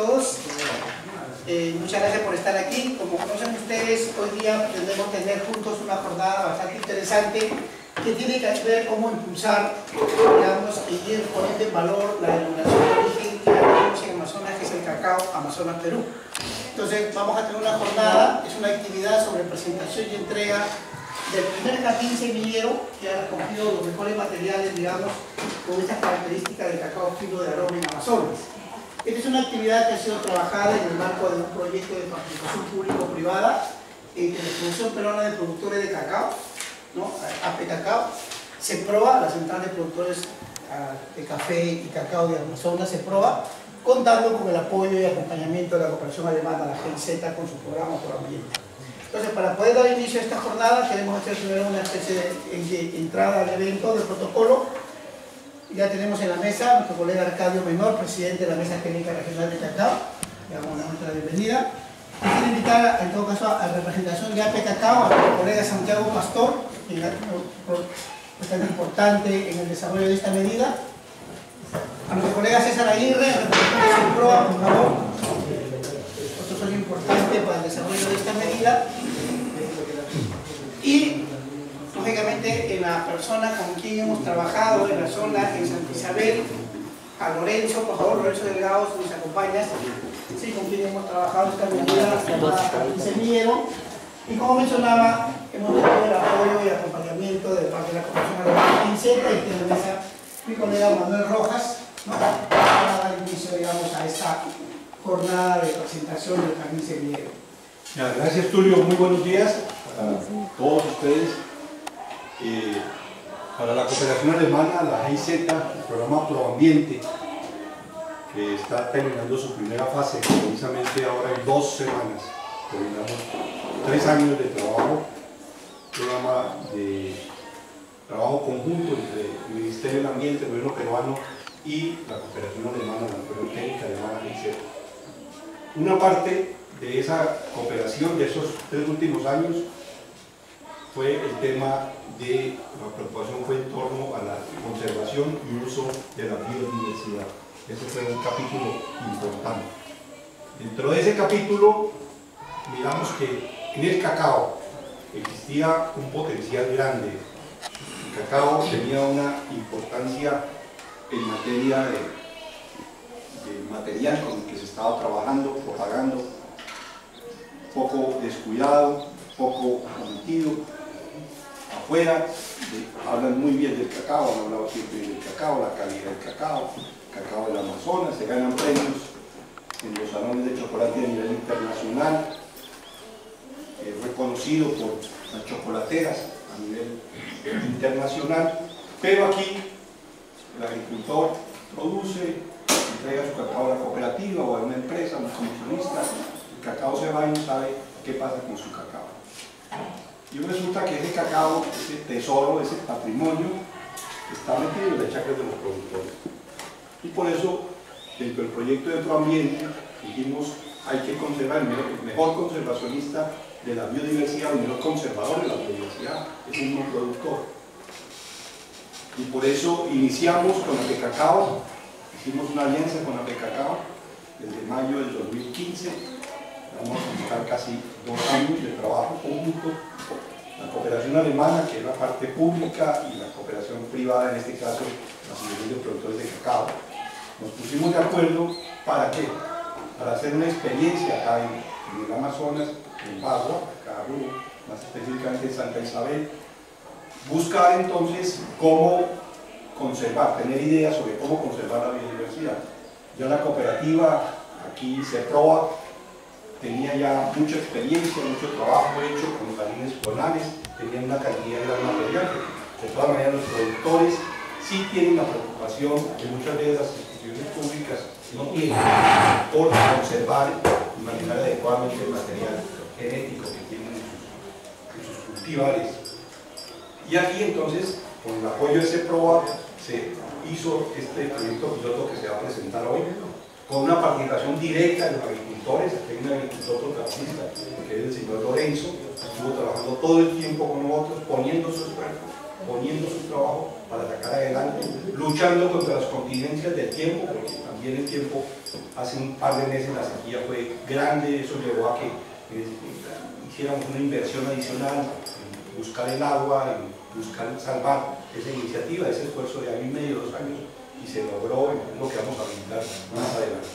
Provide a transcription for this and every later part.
todos. Eh, muchas gracias por estar aquí. Como conocen ustedes, hoy día pretendemos tener juntos una jornada bastante interesante que tiene que ver cómo impulsar, digamos, y ir poniendo en valor la denominación de origen que tenemos en Amazonas, que es el cacao Amazonas Perú. Entonces, vamos a tener una jornada, es una actividad sobre presentación y entrega del primer jardín semillero que ha recogido los mejores materiales, digamos, con estas características del cacao fino de aroma en Amazonas. Esta es una actividad que ha sido trabajada en el marco de un proyecto de participación público-privada entre la Asociación Peruana de Productores de Cacao, ¿no? AP Cacao, se proba, la Central de Productores ah, de Café y Cacao de Amazonas se proba, contando con el apoyo y acompañamiento de la cooperación alemana, la GIZ, con su programa por ambiente. Entonces, para poder dar inicio a esta jornada, queremos hacer primero una especie de, de entrada al evento, de protocolo, ya tenemos en la mesa a nuestro colega Arcadio Menor, presidente de la Mesa Técnica Regional de Cacao. Le damos nuestra bienvenida. Quisiera invitar, en todo caso, a representación de AP Cacao, a nuestro colega Santiago Pastor, que es tan importante en el desarrollo de esta medida. A nuestro colega César Aguirre, representante de PROA, por favor. Otro son importante para el desarrollo de esta medida. Y en la persona con quien hemos trabajado en la zona en Santa Isabel, a Lorenzo, por favor, Lorenzo Delgado, si nos acompañas, sí, con quien hemos trabajado esta medida Semillero. Y como mencionaba, hemos tenido el apoyo y acompañamiento de parte de la Comisión Alemana Pinceta y tiene mesa mi colega Manuel Rojas, para dar inicio, digamos, a esta jornada de presentación del Jardín Semillero. Gracias Tulio, muy buenos días a todos ustedes. Eh, para la cooperación alemana, la GIZ, el programa Proambiente, que está terminando su primera fase, precisamente ahora en dos semanas. Terminamos tres años de trabajo, programa de trabajo conjunto entre el Ministerio del Ambiente, el gobierno peruano y la cooperación alemana, la cooperación técnica alemana GIZ. Una parte de esa cooperación de esos tres últimos años fue el tema de la preocupación fue en torno a la conservación y uso de la biodiversidad. Ese fue un capítulo importante. Dentro de ese capítulo, miramos que en el cacao existía un potencial grande. El cacao tenía una importancia en materia de, material con el que se estaba trabajando, propagando, poco descuidado, poco cometido, afuera, hablan muy bien del cacao, han hablado siempre del cacao, la calidad del cacao, cacao del Amazonas, se ganan premios en los salones de chocolate a nivel internacional, eh, reconocido por las chocolateras a nivel internacional, pero aquí el agricultor produce, entrega su cacao a la cooperativa o a una empresa, a un comisionista, el cacao se va y no sabe qué pasa con su cacao. Y resulta que ese cacao, ese tesoro, ese patrimonio, está metido en las chacras de los productores. Y por eso, dentro del proyecto de Proambiente, dijimos, hay que conservar, el mejor conservacionista de la biodiversidad, el mejor conservador de la biodiversidad, es un mismo productor. Y por eso iniciamos con la Cacao, hicimos una alianza con la Cacao desde mayo del 2015, vamos a contar casi dos años de trabajo conjunto la cooperación alemana, que es la parte pública, y la cooperación privada, en este caso, la Asociación de Productores de Cacao. Nos pusimos de acuerdo para qué? Para hacer una experiencia acá en, el Amazonas, en Bagua, acá más específicamente en Santa Isabel, buscar entonces cómo conservar, tener ideas sobre cómo conservar la biodiversidad. Ya la cooperativa aquí se proba tenía ya mucha experiencia, mucho trabajo hecho con jardines escolares, tenían una calidad de material. De todas maneras, los productores sí tienen la preocupación que muchas veces las instituciones públicas no tienen por conservar y manejar adecuadamente el material genético que tienen en sus, cultivares. Y aquí entonces, con el apoyo de ese PROA, se hizo este proyecto piloto que se va a presentar hoy, con una participación directa de los agricultores, aquí hay un agricultor protagonista, que es el señor Lorenzo, estuvo trabajando todo el tiempo con nosotros, poniendo su esfuerzo, poniendo su trabajo para sacar adelante, luchando contra las contingencias del tiempo, porque también el tiempo, hace un par de meses la sequía fue grande, eso llevó a que eh, hiciéramos una inversión adicional en buscar el agua, en buscar salvar esa iniciativa, ese esfuerzo de año y medio, dos años, y se logró lo que vamos a brindar más adelante.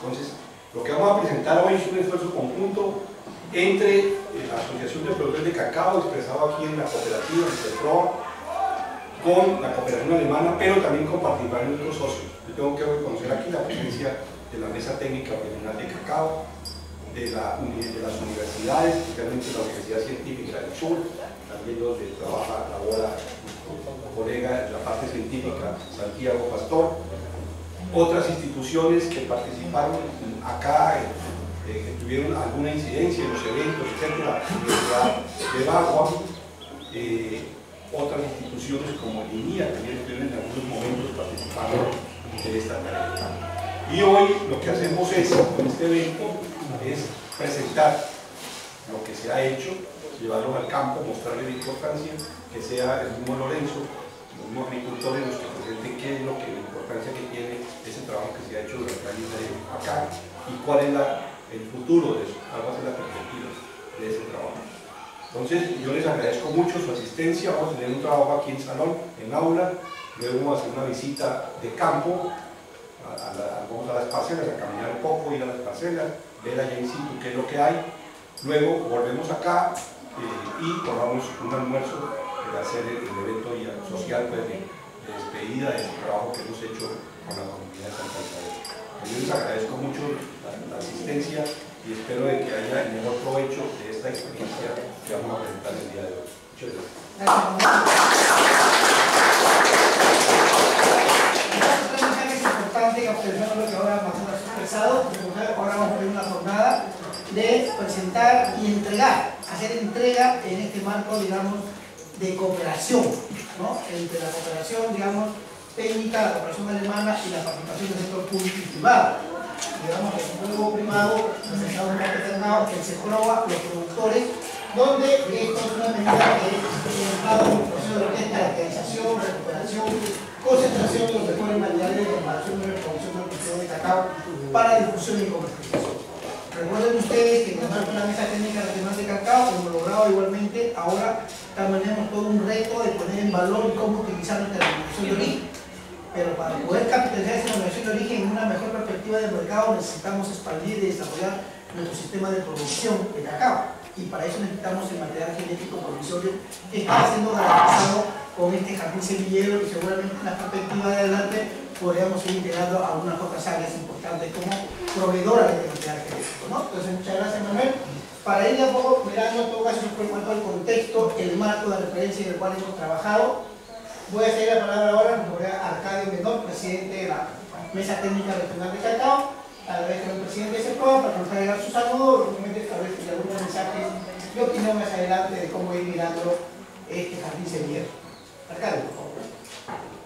Entonces, lo que vamos a presentar hoy es un esfuerzo conjunto entre la Asociación de Productores de Cacao, expresado aquí en la cooperativa, en CEPRO, con la cooperación alemana, pero también con participar en otros socios. Yo tengo que reconocer aquí la presencia de la Mesa Técnica Regional de Cacao, de, la, las universidades, especialmente la Universidad Científica del Sur, también donde trabaja, labora un colega de la parte científica, Santiago Pastor, otras instituciones que participaron acá, eh, que tuvieron alguna incidencia en los eventos, etcétera, de Bagua, eh, otras instituciones como el INIA también estuvieron en algunos momentos participando de esta tarea. Y hoy lo que hacemos es, con este evento, es presentar lo que se ha hecho, llevarlo al campo, mostrarle la importancia, que sea el mismo Lorenzo, los mismos agricultores los que presenten qué es lo que, la importancia que tiene ese trabajo que se ha hecho durante años acá y cuál es el futuro de eso, cuál va a ser la perspectiva de ese trabajo. Entonces, yo les agradezco mucho su asistencia, vamos a tener un trabajo aquí en salón, en aula, luego vamos a hacer una visita de campo, vamos a las parcelas, a caminar un poco, ir a las parcelas, ver allá en situ qué es lo que hay, luego volvemos acá y tomamos un almuerzo para hacer el, evento social pues, de, despedida del trabajo que hemos hecho con la comunidad de Santa Isabel. Yo les agradezco mucho la, asistencia y espero de que haya el mejor provecho de esta experiencia que vamos a presentar el día de hoy. Muchas gracias. ahora vamos a de presentar y entregar, hacer entrega en este marco, digamos, de cooperación, ¿no? entre la cooperación, digamos, técnica, la cooperación alemana y la participación del sector público y privado. Digamos, el juego primado, presentado en el que se proba los productores, donde esto es una medida que es un proceso de caracterización, recuperación, concentración de los mejores materiales de comparación de la producción de cultivo de cacao para difusión y comercialización. Recuerden ustedes que marco de la mesa técnica nacional de cacao, hemos logrado igualmente, ahora también tenemos todo un reto de poner en valor cómo utilizar nuestra denominación de origen. Pero para poder capitalizar esa denominación de origen en una mejor perspectiva de mercado necesitamos expandir y desarrollar nuestro sistema de producción de cacao. Y para eso necesitamos el material genético provisorio que está siendo garantizado con este jardín semillero y seguramente en la perspectiva de adelante podríamos ir integrando algunas otras áreas importantes como proveedora de material genético. ¿no? Entonces, muchas gracias Manuel. Para ir a poco mirando en todo caso en cuanto al contexto, el marco de referencia en el cual hemos trabajado, Voy a ceder la palabra ahora a Arcadio Menor, presidente de la Mesa Técnica Regional de Cacao, a la vez con el presidente de SEPRO, para que nos traiga su saludo, obviamente establece algunos mensajes y opinión más adelante de cómo ir mirando este jardín semillero. Arcadio, por favor.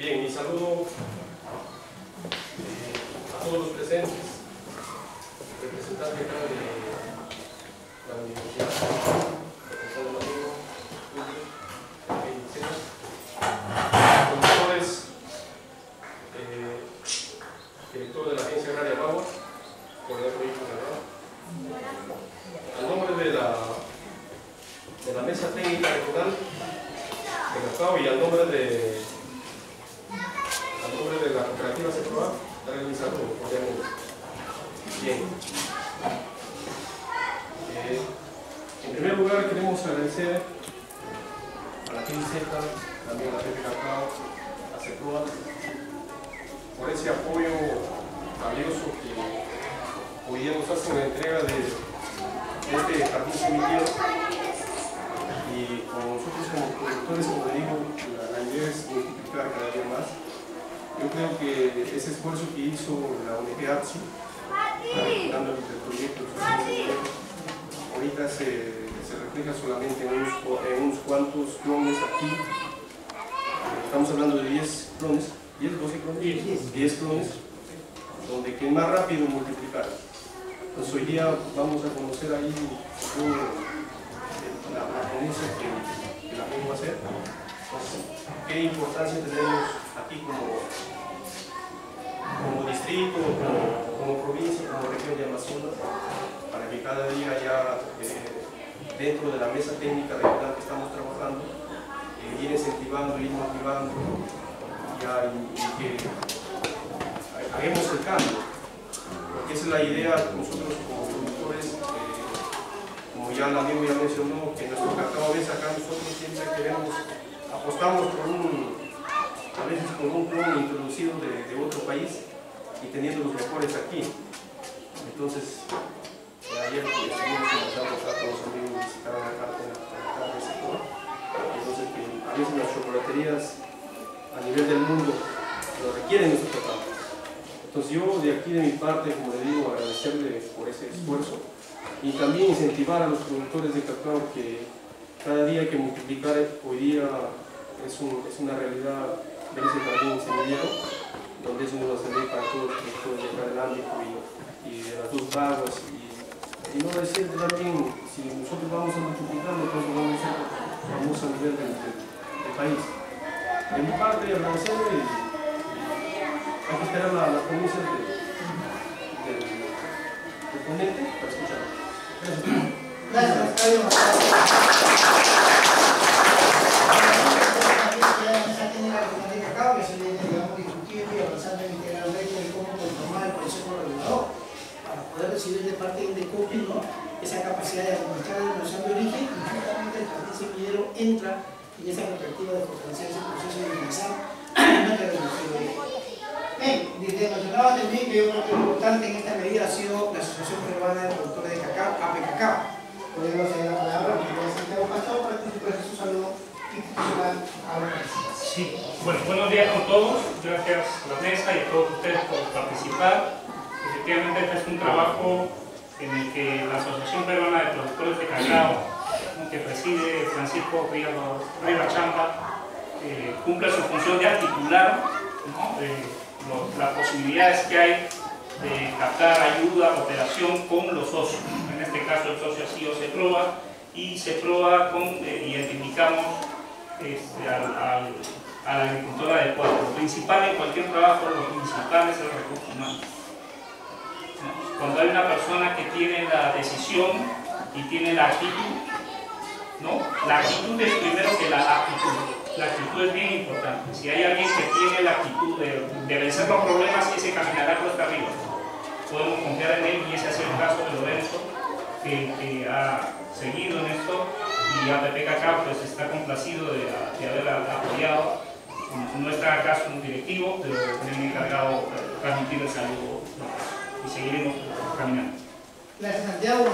Bien, mi saludo a todos los presentes, representantes de la Universidad de Domingo, conductores, eh, director de la Agencia Agraria coordinador proyecto Al nombre de la, de la Mesa Técnica Regional de Cacao y al nombre de, la cooperativa CEPROA, darle mi saludo, Bien. En primer lugar queremos agradecer a la GIZ, también a la PP Cacao, a CEPROA, por ese apoyo valioso que hoy día nos hace la entrega de, este jardín semillero y con nosotros como productores, como digo, la, la idea es multiplicar cada día más. Yo creo que ese esfuerzo que hizo la ONG APSI, dando el proyecto ahorita se, se refleja solamente en unos, en unos, cuantos clones aquí. Estamos hablando de 10 clones, 10, 12 clones, 10, 10 clones, donde que más rápido multiplicar. Entonces hoy día vamos a conocer ahí la, la ponencia que, que, la vengo a hacer. Qué importancia tenemos aquí como, como distrito, como, provincia, como región de Amazonas, para que cada día ya eh, dentro de la mesa técnica de plan que estamos trabajando, eh, ir incentivando, ir motivando y, que hagamos el cambio. Porque esa es la idea de nosotros como productores, eh, como ya el amigo ya mencionó, que nuestro cacao ves acá nosotros siempre queremos, apostamos por un, a veces por un clon introducido de, de otro país y teniendo los mejores aquí. Entonces, ayer pues, estuvimos invitando a todos los amigos a visitar la carta en la sector. Entonces, que a veces las chocolaterías a nivel del mundo lo requieren nuestro cacao. Entonces yo de aquí de mi parte, como le digo, agradecerle por ese esfuerzo y también incentivar a los productores de cacao que cada día hay que multiplicar, hoy día es, un, es una realidad ver ese jardín semillero, donde es una ley para todos los productores de del ámbito y, y, de las dos vagas y, y no decir también, si nosotros vamos a multiplicar, nosotros vamos a ser famosos a nivel del, del, del país. De mi parte, agradecerle y hay que esperar la, la ponencia del, del, ponente para escuchar. Gracias, Octavio. cacao que se viene, digamos, discutiendo y avanzando integralmente en cómo conformar el Consejo Regulador para poder recibir de parte de Indecopi ¿no? esa capacidad de administrar la denominación de origen y justamente el jardín semillero entra en esa perspectiva de fortalecer ese proceso de ingresar nuestra denominación de origen. Bien, desde mencionaba también que lo importante en esta medida ha sido la Asociación Peruana de Productores de Cacao, APECACAO. Podemos ceder la palabra al señor Santiago Pastor para que se su saludo institucional a mesa. Sí, bueno, buenos días con todos, gracias a la mesa y a todos ustedes por participar. Efectivamente este es un trabajo en el que la Asociación Peruana de Productores de Cacao, que preside Francisco Riva Champa, eh, cumple su función de articular eh, las posibilidades que hay de captar ayuda, operación con los socios. En este caso el socio ha sido CEPROA y CEPROA con, eh, identificamos este, al, al, a la agricultura adecuada. Lo principal en cualquier trabajo, lo principal es el recurso humano. Cuando hay una persona que tiene la decisión y tiene la actitud, ¿no? la actitud es primero que la actitud. La actitud es bien importante. Si hay alguien que tiene la actitud de, vencer los problemas, ese caminará cuesta arriba. Podemos confiar en él y ese ha sido el caso de Lorenzo, que, ha seguido en esto y APP Cacao pues está complacido de, de haber apoyado. No está acá como directivo, pero me he encargado de transmitir el saludo y seguiremos caminando. Gracias Santiago.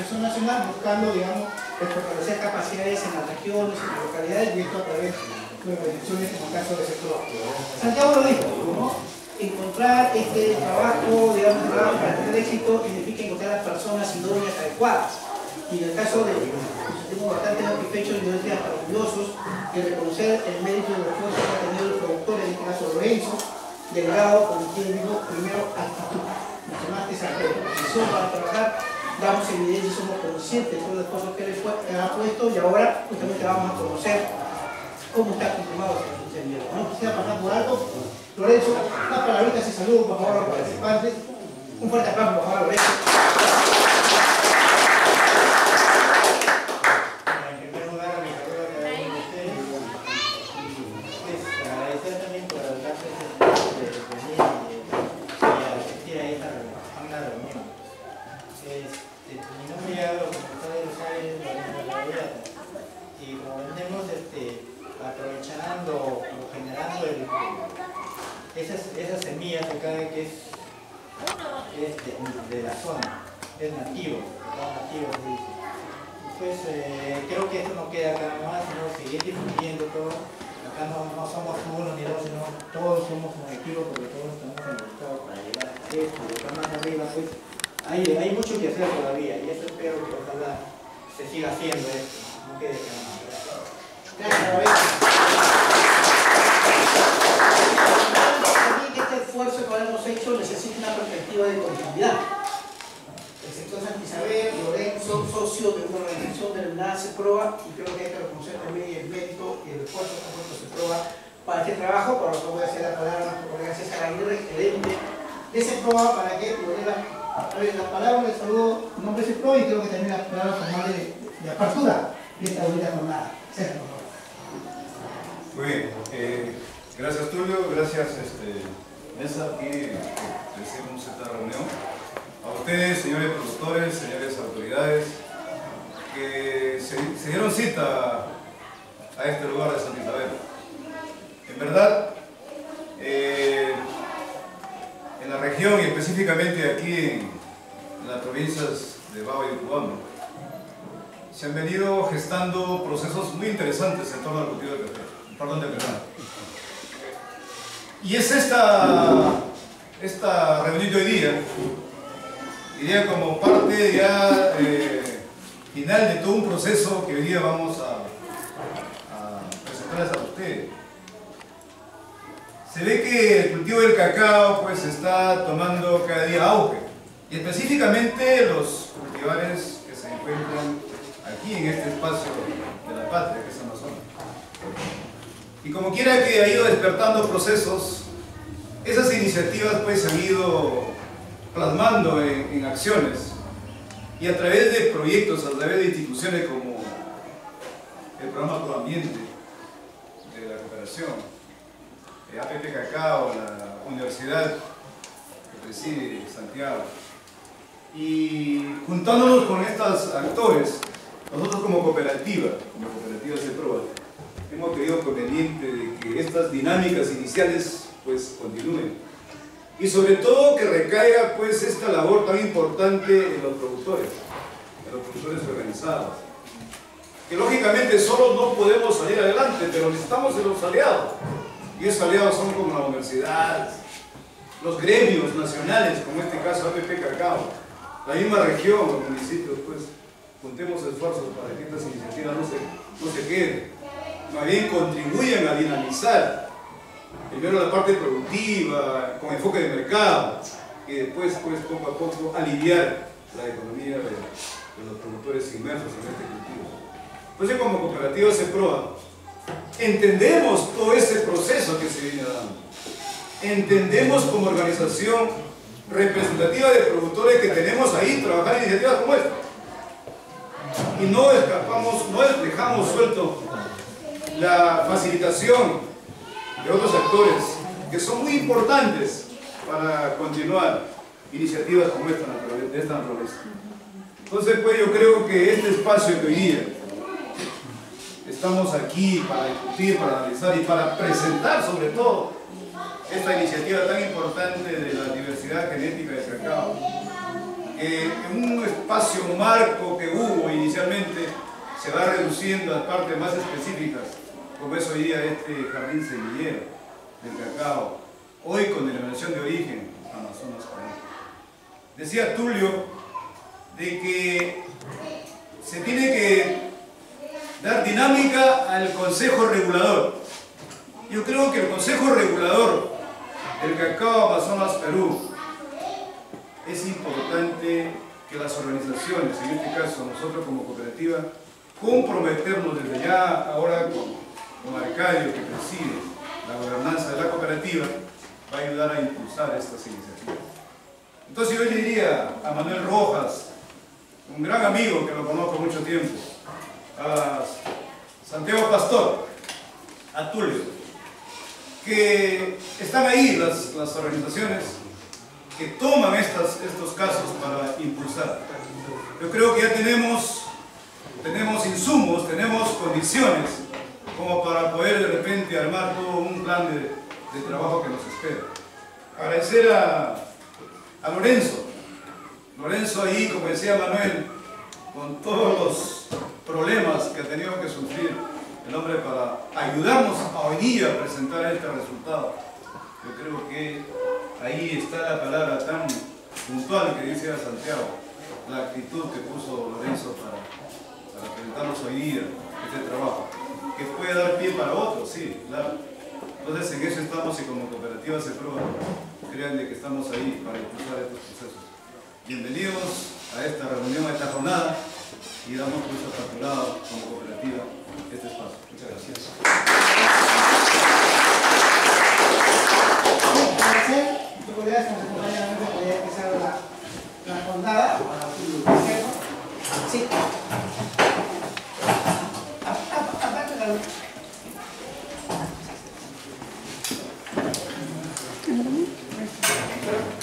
Asociación Nacional buscando, digamos, fortalecer capacidades en las regiones, en las localidades y esto a través de organizaciones como el caso de sector. Santiago lo dijo, ¿no? encontrar este trabajo, digamos, trabajo para tener éxito significa encontrar las personas idóneas adecuadas. Y en el caso de, sentimos bastante satisfechos y nos orgullosos de reconocer el mérito y el esfuerzo que ha tenido el productor, en este caso Lorenzo, Delgado, con quien digo primero actitud. Mencionaste esa predisposición para trabajar, damos evidencia y somos conscientes de todo el esfuerzo que él ha puesto y ahora justamente vamos a conocer cómo está conformado el ingeniero. No quisiera pasar por alto. Lorenzo, una palabrita de saludo, por favor, a los participantes. Un fuerte aplauso, por favor, Lorenzo. se siga haciendo esto, no quede Claro, este esfuerzo que hemos hecho necesita una perspectiva de continuidad. El sector San Isabel, Lorenzo, socio de una organización del NACE PROA, y creo que hay que reconocer también el mérito y el esfuerzo que nosotros se PROA para este trabajo, para lo que voy a hacer la palabra a nuestro colega César Aguirre, gerente de ese PROA, para que lo pueda la, la palabra de saludo en nombre CEPROA y creo que también la palabra formal de, de apertura de esta bonita jornada. Muy bien, eh, gracias Tulio, gracias este, Mesa aquí decimos esta reunión. A ustedes, señores productores, señores autoridades, que se, se dieron cita a este lugar de Santa Isabel. En verdad, región y específicamente aquí en, las provincias de Baba y Cubano, se han venido gestando procesos muy interesantes en torno al cultivo de café, perdón, de verano. Y es esta, esta reunión de hoy día, diría como parte ya eh, final de todo un proceso que hoy día vamos a, a presentarles a ustedes. Se ve que el cultivo del cacao pues está tomando cada día auge y específicamente los cultivares que se encuentran aquí en este espacio de la patria que es Amazonas. Y como quiera que ha ido despertando procesos, esas iniciativas pues se han ido plasmando en, en acciones y a través de proyectos, a través de instituciones como el programa Pro Ambiente de la cooperación, eh, APP Cacao, la universidad que preside Santiago. Y juntándonos con estos actores, nosotros como cooperativa, como cooperativa CEPROA, hemos creído conveniente de que estas dinámicas iniciales pues continúen. Y sobre todo que recaiga pues esta labor tan importante en los productores, en los productores organizados. Que lógicamente solo no podemos salir adelante, pero necesitamos de los aliados. Y esos aliados son como la universidad, los gremios nacionales, como en este caso APP Cacao, la misma región, los municipios, pues juntemos esfuerzos para que estas iniciativas no se, no se queden, más bien contribuyan a dinamizar primero la parte productiva, con enfoque de mercado, y después, pues, poco a poco, aliviar la economía de, de los productores inmersos en este cultivo. Entonces, como cooperativa CEPROA, entendemos todo ese proceso que se viene dando. Entendemos como organización representativa de productores que tenemos ahí trabajar iniciativas como esta. Y no escapamos, no dejamos suelto la facilitación de otros actores que son muy importantes para continuar iniciativas como esta, de esta naturaleza. Entonces, pues yo creo que este espacio que hoy día estamos aquí para discutir, para analizar y para presentar sobre todo esta iniciativa tan importante de la diversidad genética de cacao, que en un espacio marco que hubo inicialmente se va reduciendo a partes más específicas como es hoy día este jardín semillero del cacao, hoy con denominación de origen Amazonas. Decía Tulio de que se tiene que dar dinámica al Consejo Regulador. Yo creo que el Consejo Regulador del Cacao Amazonas Perú es importante que las organizaciones, en este caso nosotros como cooperativa, comprometernos desde ya ahora con don Arcadio, que preside la gobernanza de la cooperativa, va a ayudar a impulsar estas iniciativas. Entonces yo le diría a Manuel Rojas, un gran amigo que lo conozco mucho tiempo, a Santiago Pastor, a Tulio, que están ahí las, las organizaciones que toman estos casos para impulsar. Yo creo que ya tenemos, tenemos insumos, tenemos condiciones como para poder de repente armar todo un plan de, de trabajo que nos espera. Agradecer a, a Lorenzo, Lorenzo ahí, como decía Manuel, con todos los problemas que ha tenido que sufrir el hombre para ayudarnos a hoy día a presentar este resultado. Yo creo que ahí está la palabra tan puntual que decía Santiago, la actitud que puso Lorenzo para, para presentarnos hoy día este trabajo que puede dar pie para otros, sí, claro. Entonces en eso estamos y como cooperativa se prueba. Créanme que estamos ahí para impulsar estos procesos. Bienvenidos a esta reunión, a esta jornada. Y damos pues aperturado como cooperativa este espacio. Muchas gracias. jornada. Sí. Apa- apa- Aparte la luz. Pero-